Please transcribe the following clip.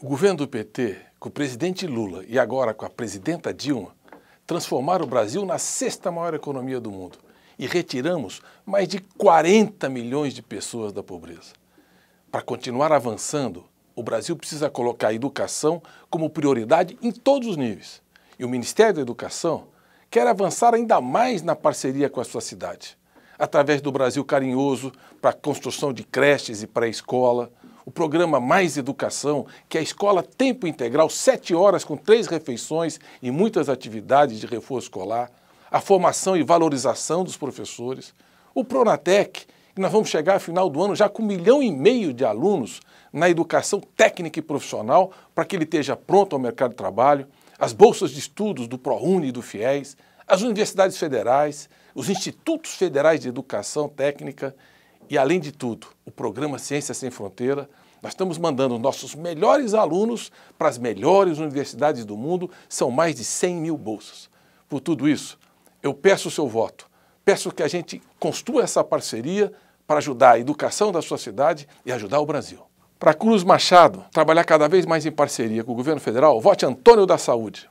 O governo do PT, com o presidente Lula e agora com a presidenta Dilma, transformaram o Brasil na sexta maior economia do mundo e retiramos mais de 40 milhões de pessoas da pobreza. Para continuar avançando, o Brasil precisa colocar a educação como prioridade em todos os níveis. E o Ministério da Educação quer avançar ainda mais na parceria com a sua cidade, através do Brasil Carinhoso para a construção de creches e pré-escola, o programa Mais Educação, que é a escola tempo integral, sete horas com três refeições e muitas atividades de reforço escolar, a formação e valorização dos professores, o Pronatec, que nós vamos chegar ao final do ano já com um milhão e meio de alunos na educação técnica e profissional para que ele esteja pronto ao mercado de trabalho, as bolsas de estudos do ProUni e do FIES, as universidades federais, os institutos federais de educação técnica e, além de tudo, o programa Ciência Sem Fronteira, nós estamos mandando nossos melhores alunos para as melhores universidades do mundo, são mais de 100 mil bolsas. Por tudo isso, eu peço o seu voto, peço que a gente construa essa parceria para ajudar a educação da sua cidade e ajudar o Brasil. Para Cruz Machado trabalhar cada vez mais em parceria com o governo federal, vote Antônio da Saúde.